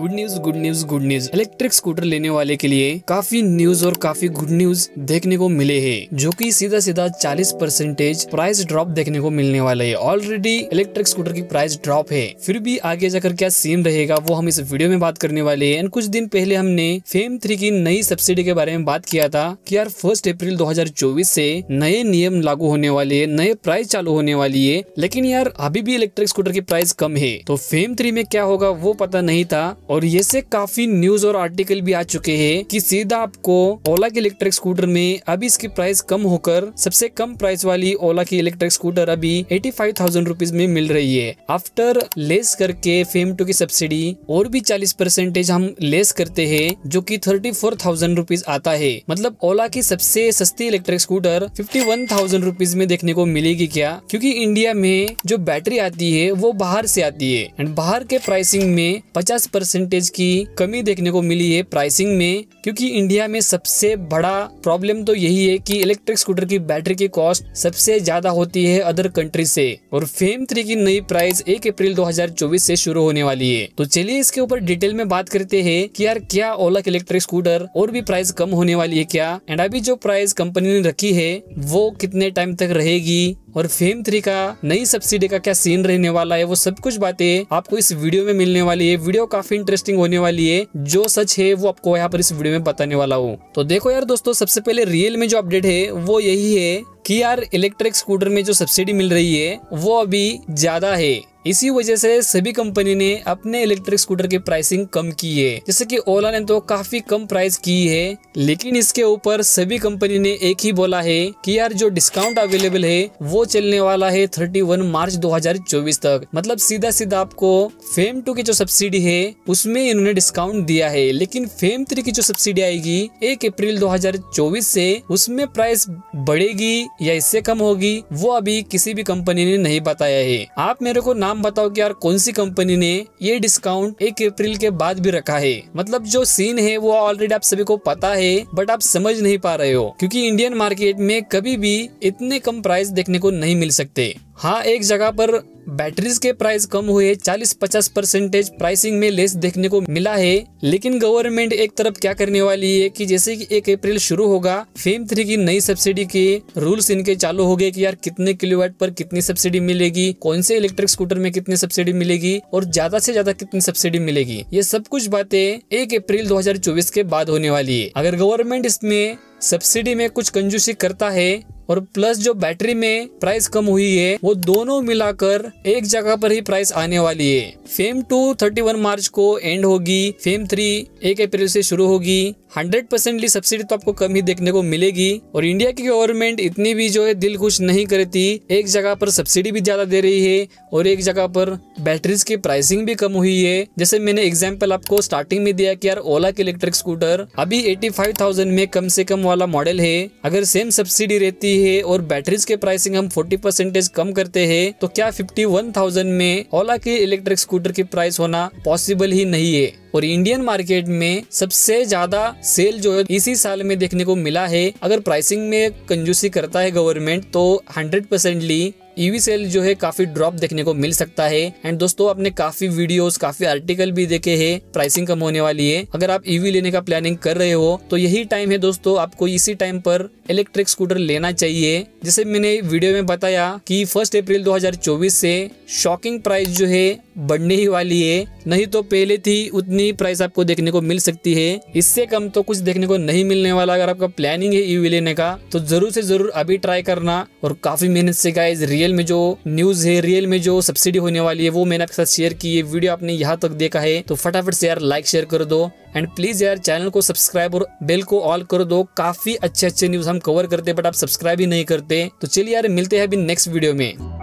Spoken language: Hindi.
Good news good news good news electric scooter लेने वाले के लिए काफ़ी न्यूज़ और काफ़ी गुड न्यूज़ देखने को मिले हैं, जो कि सीधा सीधा 40 परसेंटेज प्राइस ड्रॉप देखने को मिलने वाला है। ऑलरेडी इलेक्ट्रिक स्कूटर की प्राइस ड्रॉप है। फिर भी आगे जाकर क्या सीन रहेगा, वो हम इस वीडियो में बात करने वाले हैं। कुछ दिन पहले हमने फेम थ्री की नई सब्सिडी के बारे में बात किया था की यार फ़र्स्ट अप्रैल दो से नए नियम लागू होने वाले है, नए प्राइस चालू होने वाली है। लेकिन यार अभी भी इलेक्ट्रिक स्कूटर की प्राइस कम है। तो फेम थ्री में क्या होगा, वो पता नहीं था। और ये से काफ़ी न्यूज़ और आर्टिकल भी आ चुके हैं कि सीधा आपको ओला के इलेक्ट्रिक स्कूटर में अभी इसकी प्राइस कम होकर सबसे कम प्राइस वाली ओला की इलेक्ट्रिक स्कूटर अभी एटी फाइव थाउज़ेंड रुपीज़ में मिल रही है। आफ्टर लेस करके फेम टू की सब्सिडी और भी चालीस परसेंटेज हम लेस करते हैं, जो की थर्टी फोर थाउज़ेंड रुपीज़ आता है। मतलब ओला की सबसे सस्ती electric scooter fifty one thousand rupees में देखने को मिलेगी क्या? क्योंकि इंडिया में जो बैटरी आती है, वो बाहर से आती है। एंड बाहर के प्राइसिंग में पचास परसेंटेज की कमी देखने को मिली है प्राइसिंग में, क्योंकि इंडिया में सबसे बड़ा प्रॉब्लम तो यही है कि इलेक्ट्रिक स्कूटर की बैटरी की कॉस्ट सबसे ज़्यादा होती है अदर कंट्री से। और फेम थ्री की नई प्राइस एक अप्रैल 2024 से शुरू होने वाली है। तो चलिए इसके ऊपर डिटेल में बात करते हैं कि यार क्या ओला की इलेक्ट्रिक स्कूटर और भी प्राइस कम होने वाली है क्या? एंड अभी जो प्राइस कंपनी ने रखी है, वो कितने टाइम तक रहेगी? और फेम थ्री का नई सब्सिडी का क्या सीन रहने वाला है, वो सब कुछ बातें आपको इस वीडियो में मिलने वाली है। वीडियो काफ़ी इंटरेस्टिंग होने वाली है। जो सच है, वो आपको यहाँ पर इस वीडियो में बताने वाला हूँ। तो देखो यार दोस्तों, सबसे पहले रियल में जो अपडेट है, वो यही है कि यार इलेक्ट्रिक स्कूटर में जो सब्सिडी मिल रही है, वो अभी ज़्यादा है। इसी वजह से सभी कंपनी ने अपने इलेक्ट्रिक स्कूटर की प्राइसिंग कम की है जैसे कि ओला ने तो काफ़ी कम प्राइस की है, लेकिन इसके ऊपर सभी कंपनी ने एक ही बोला है कि यार जो डिस्काउंट अवेलेबल है, वो चलने वाला है 31 मार्च 2024 तक। मतलब सीधा सीधा आपको फेम टू की जो सब्सिडी है, उसमें इन्होंने डिस्काउंट दिया है। लेकिन फेम थ्री की जो सब्सिडी आएगी, एक अप्रैल दो हज़ार से, उसमें प्राइस बढ़ेगी या इससे कम होगी, वो अभी किसी भी कंपनी ने नहीं बताया है। आप मेरे को नाम बताओ कि यार कौन सी कंपनी ने ये डिस्काउंट एक अप्रैल के बाद भी रखा है। मतलब जो सीन है, वो ऑलरेडी आप सभी को पता है बट आप समझ नहीं पा रहे हो, क्योंकि इंडियन मार्केट में कभी भी इतने कम प्राइस देखने को नहीं मिल सकते। हाँ एक जगह पर बैटरीज के प्राइस कम हुए 40-50 परसेंटेज प्राइसिंग में लेस देखने को मिला है। लेकिन गवर्नमेंट एक तरफ़ क्या करने वाली है कि जैसे कि एक अप्रैल शुरू होगा फेम थ्री की नई सब्सिडी के रूल्स इनके चालू हो गए कि यार कितने किलोवाट पर कितनी सब्सिडी मिलेगी, कौन से इलेक्ट्रिक स्कूटर में कितनी सब्सिडी मिलेगी और ज़्यादा से ज़्यादा कितनी सब्सिडी मिलेगी। ये सब कुछ बातें एक अप्रैल दो हज़ार चौबीस के बाद होने वाली है। अगर गवर्नमेंट इसमें सब्सिडी में कुछ कंजूसी करता है और प्लस जो बैटरी में प्राइस कम हुई है, वो दोनों मिलाकर एक जगह पर ही प्राइस आने वाली है। FAME two thirty one March को एंड होगी फेम थ्री एक अप्रैल से शुरू होगी। हंड्रेड परसेंटली सब्सिडी तो आपको कम ही देखने को मिलेगी। और इंडिया की गवर्नमेंट इतनी भी जो है दिल खुश नहीं करती, एक जगह पर सब्सिडी भी ज़्यादा दे रही है और एक जगह पर बैटरीज की प्राइसिंग भी कम हुई है। जैसे मैंने एग्ज़ाम्पल आपको स्टार्टिंग में दिया कि यार ओला के इलेक्ट्रिक स्कूटर अभी एटी फाइव थाउज़ेंड में कम से कम वाला मॉडल है। अगर सेम सब्सिडी रहती है और बैटरीज के प्राइसिंग हम फोर्टी परसेंटेज कम करते हैं तो क्या फिफ्टी वन थाउज़ेंड में ओला के इलेक्ट्रिक स्कूटर की प्राइस होना पॉसिबल ही नहीं है। और इंडियन मार्केट में सबसे ज़्यादा सेल जो है इसी साल में देखने को मिला है। अगर प्राइसिंग में कंजूसी करता है गवर्नमेंट तो हंड्रेड परसेंटली ईवी सेल जो है काफ़ी ड्रॉप देखने को मिल सकता है। एंड दोस्तों, आपने काफ़ी वीडियोस काफ़ी आर्टिकल भी देखे हैं प्राइसिंग कम होने वाली है। अगर आप ईवी लेने का प्लानिंग कर रहे हो तो यही टाइम है दोस्तों, आपको इसी टाइम पर इलेक्ट्रिक स्कूटर लेना चाहिए। जैसे मैंने वीडियो में बताया कि फ़र्स्ट अप्रैल 2024 से शॉकिंग प्राइस जो है बढ़ने ही वाली है। नहीं तो पहले थी उतनी प्राइस आपको देखने को मिल सकती है। इससे कम तो कुछ देखने को नहीं मिलने वाला अगर आपका प्लानिंग है ईवी लेने का तो ज़रूर से ज़रूर अभी ट्राई करना। और काफ़ी मेहनत से गाइज़ रियल में जो न्यूज़ है रियल में जो सब्सिडी होने वाली है, वो मैंने आपके साथ शेयर की है। वीडियो आपने यहाँ तक देखा है तो फटाफट से यार लाइक शेयर कर दो। एंड प्लीज़ यार चैनल को सब्सक्राइब और बेल को ऑल कर दो। काफ़ी अच्छे अच्छे न्यूज़ हम कवर करते बट आप सब्सक्राइब ही नहीं करते। तो चलिए यार, मिलते हैं अभी नेक्स्ट वीडियो में।